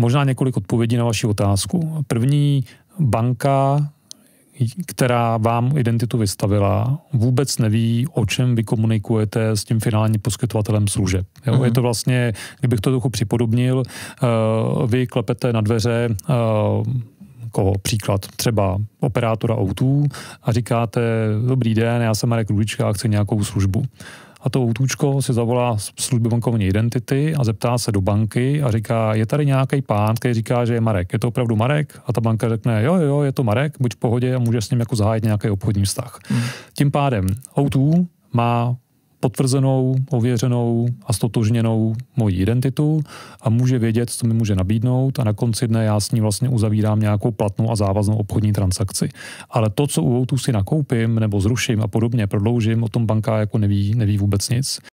možná několik odpovědí na vaši otázku. První, banka která vám identitu vystavila, vůbec neví, o čem vy komunikujete s tím finálním poskytovatelem služeb. Jo? Uh-huh. Je to vlastně, kdybych to trochu připodobnil, uh, vy klepete na dveře uh, koho příklad, třeba operátora O2 a říkáte, dobrý den, já jsem Marek Rudička a chci nějakou službu a to autůčko si zavolá služby bankovní identity a zeptá se do banky a říká, je tady nějaký pán, který říká, že je Marek. Je to opravdu Marek? A ta banka řekne, jo, jo, je to Marek, buď v pohodě a může s ním jako zahájit nějaký obchodní vztah. Hmm. Tím pádem O2 má potvrzenou, ověřenou a stotožněnou moji identitu a může vědět, co mi může nabídnout a na konci dne já s ní vlastně uzavírám nějakou platnou a závaznou obchodní transakci. Ale to, co u Outu si nakoupím nebo zruším a podobně, prodloužím, o tom banka jako neví, neví vůbec nic.